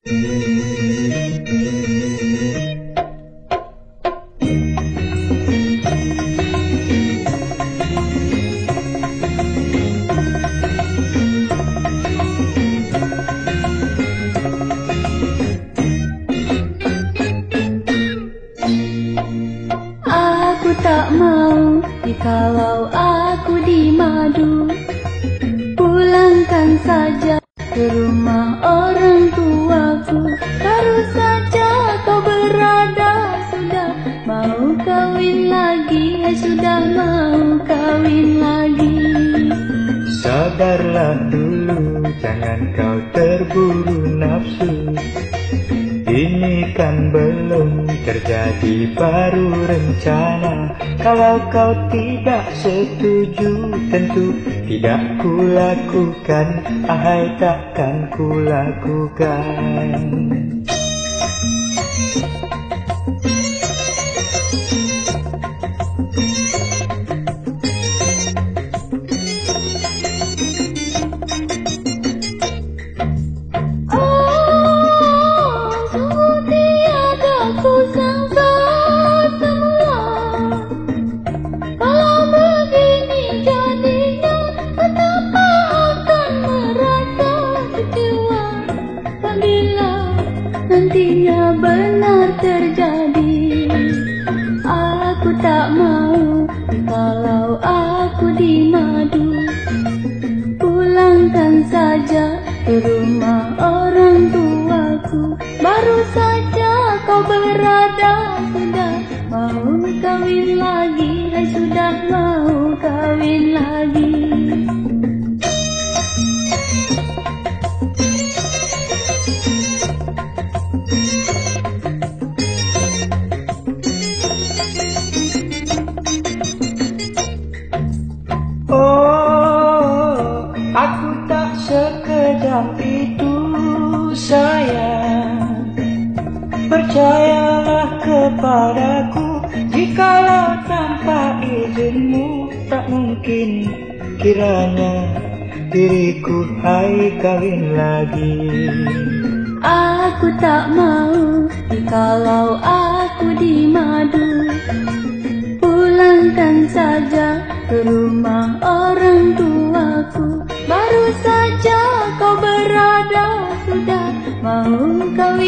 Aku tak mau jikalau aku di madu. Pulangkan saja ke rumah Sudah mau kawin lagi. Sadarlah dulu, jangan kau terburu nafsu. Ini kan belum terjadi baru rencana. Kalau kau tidak setuju tentu tidak kulakukan. Ahai takkan kulakukan Apabila nantinya benar terjadi Aku tak mau kalau aku di madu Pulangkan saja ke rumah orang tuaku. Baru saja kau berada Sudah mau kawin lagi. Hai sudah mau kawin lagi aku tak sekejam itu sayang. Percayalah kepadaku Jikalau tanpa izinmu Tak mungkin kiranya Diriku hai kawin lagi. Aku tak mau Jikalau aku di madu Pulangkan saja ke rumah orang tuaku Sudah